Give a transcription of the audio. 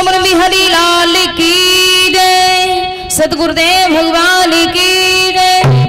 अमर बिहारी लाल की जय। सतगुरुदेव भगवान की जय।